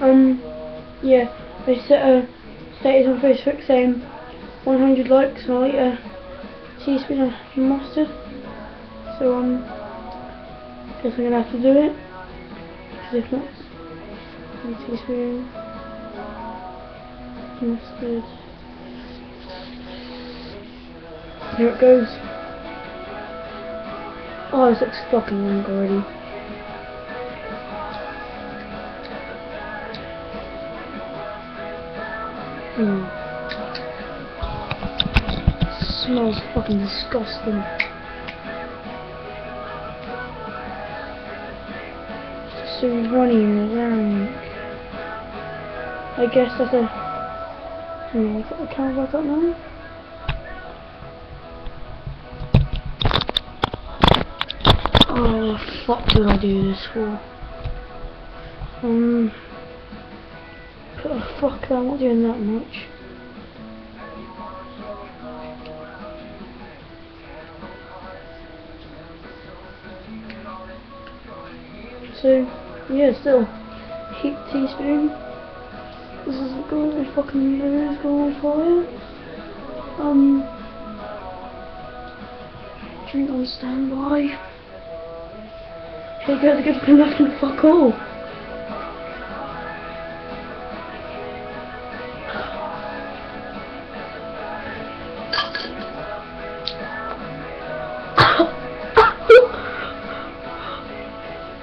Um, yeah, they set a status on Facebook saying 100 likes and I'll eat a teaspoon of mustard. So, um, guess I'm gonna have to do it. Because if not, a teaspoon mustard. Here it goes. Oh, this looks fucking long already. Hmm. Smells fucking disgusting. So running around. I guess that's a. I've got the camera back up now. Oh, fuck did I do this for? Um. Oh, fuck, I'm not doing that much. So, yeah, still, heat teaspoon. This is going to fucking nose going on fire. Um, drink on standby. Hey, guys, get to left and fuck all.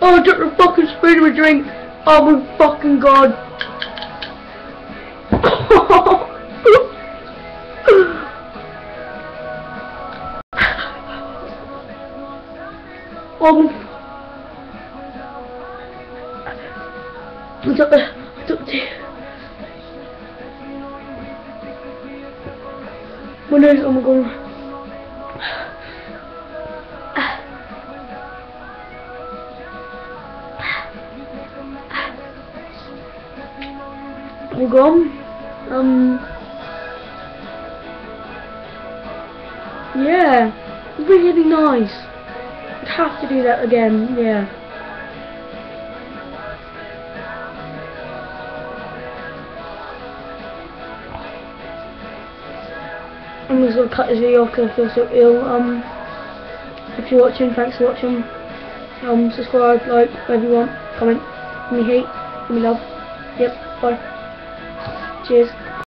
Oh, I took the fucking spoon of a drink. Oh my fucking god. Um, oh my... I took the... I took the... My nose, oh my god. Gone. Um, yeah, really nice. I'd have to do that again, yeah. I'm just gonna cut this video off because I feel so ill. Um, if you're watching, thanks for watching. Um, subscribe, like, whatever you want, comment, give me hate, give me love. Yep, bye. Cheers.